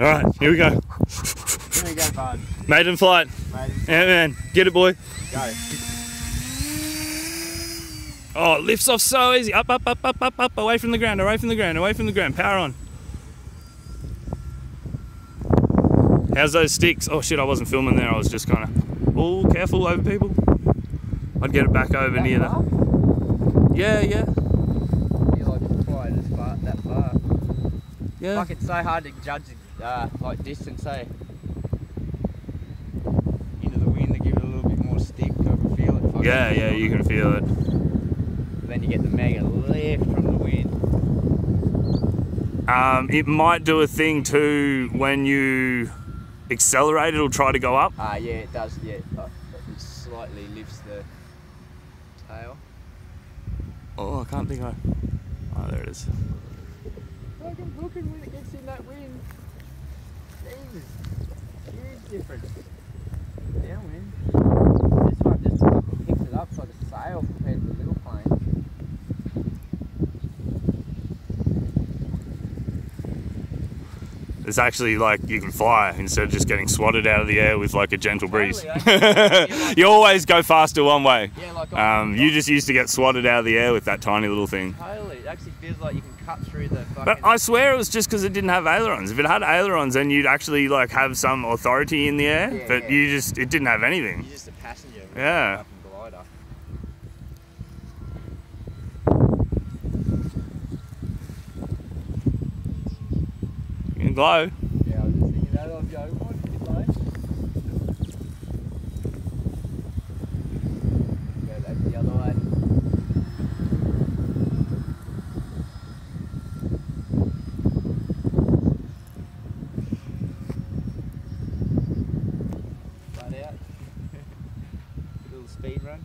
All right, here we go. Here we go, bud. Maiden flight. Mate, Yeah, man. Get it, boy. go. Oh, it lifts off so easy. Up, up, up, up, up, up. Away from the ground, away from the ground, away from the ground. Power on. How's those sticks? Oh shit, I wasn't filming there. I was just kind of, oh, careful over people. I'd get it back over near that. Yeah, yeah, You like fly this far, that far. yeah. Fuck, it's so hard to judge uh, like distance, eh? Into the wind to give it a little bit more stick, I can feel it. fucking- Yeah, yeah, you can feel it. Then you get the mega lift from the wind. Um, it might do a thing too when you accelerate, it'll try to go up. Ah, yeah, it does, yeah. Uh, It slightly lifts the tail. Oh, I can't think I. Oh, there it is. Fucking booking when it gets in that wind. It's different. Yeah, man. It's actually like you can fly instead of just getting swatted out of the air with like a gentle breeze. You always go faster one way. Yeah, like Um, you just used to get swatted out of the air with that tiny little thing. Totally. It actually feels like you can cut through the. But I swear it was just because it didn't have ailerons. If it had ailerons, then you'd actually like have some authority in the air. But you just it didn't have anything. You're just a passenger. Yeah. a fucking glider. You can glow. Yeah, thinking? Go. Flat out. Little speed run.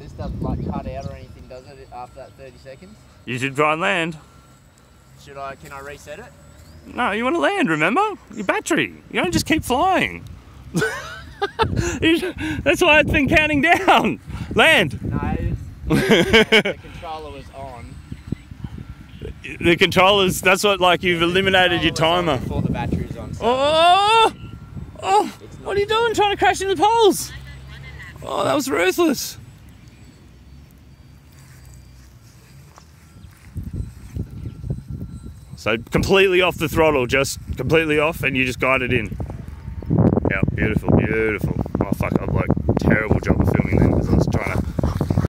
This doesn't like cut out or anything, does it? After that 30 seconds. You should try and land. Should I? Can I reset it? No, you want to land. Remember your battery. You don't just keep flying. That's why it's been counting down. Land. No, the controller was on. The controllers. That's what like you've eliminated your Controller was on timer. Before the battery was on. So Oh, oh! oh, oh, oh it's not What are you doing? Trying to crash into the poles? Oh, that was ruthless. So completely off the throttle, just completely off, and you just guide it in. Yeah, beautiful, beautiful. Oh fuck, I've like terrible job of filming then because I was trying to